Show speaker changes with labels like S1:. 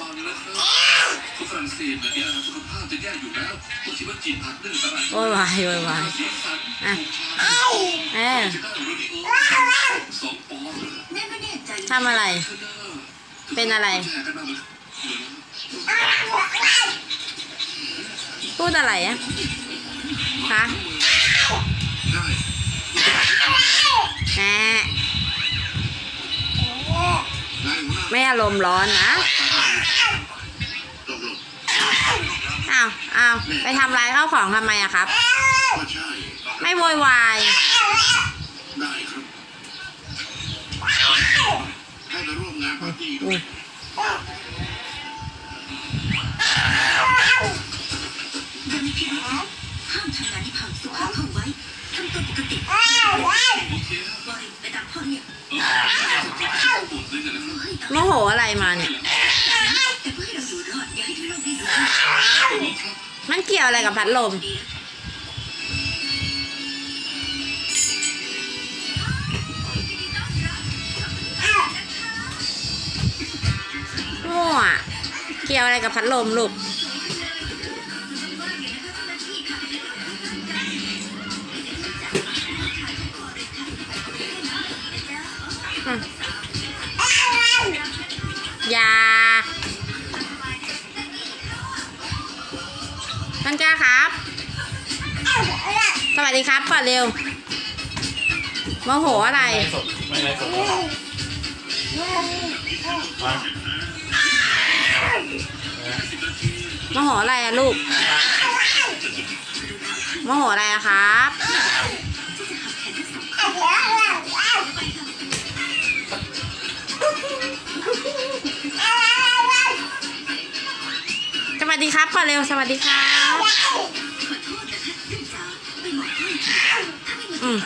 S1: ฟังนะครับคนฝรั่งเศสเนี่ยสุขภาพจะแย่อยู่แล้วต้องคิดว่าจีนผัดนึ่งสลาย
S2: โวยวายโวยวายอะเออ
S1: จะ
S2: ทำอะไร เป็นอะไร พูดอะไรอะคะแหม
S1: ไม่
S2: อารมณ์ร้อนนะ
S1: หลบหลบ
S2: อ้าวอ้าไปทำลายข้าวของทำไมอะครับ ไม่โวยวาย
S1: ได้ครับให้มาร่วมงานปาร์ตี้ด้
S2: อุ้
S1: วย
S2: ย
S3: ยังมีพิรุธห้ามทำงานที่พังสุขภาพเข้าไว้ทำตัวปกติไวไปตามพ่อเนี่ย
S2: โมโหอะไรมาเนี่ย มันเกี่ยวอะไรกับพัดลม
S3: ดี
S2: มั่วเกี่ยวอะไรกับพัดลมลูก อ ยาท่านจ้าครับ สวัสดีครับก่อนเร็วโมโหอะไร
S4: ไม่สดไม่ไรสดมา
S2: โมโหอะไรอะลูกโมโหอะไรอะครับ วัสดีครับก่อนเร็วสวัสดีครับ
S3: อืม